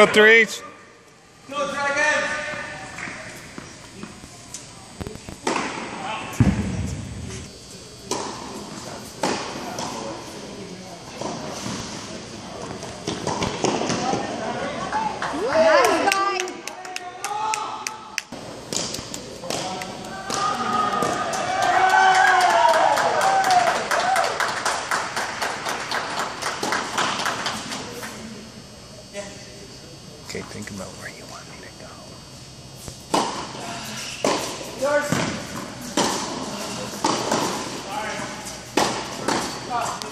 Go threes. Go, Dragon. Okay, think about where you want me to go. Yours. All right.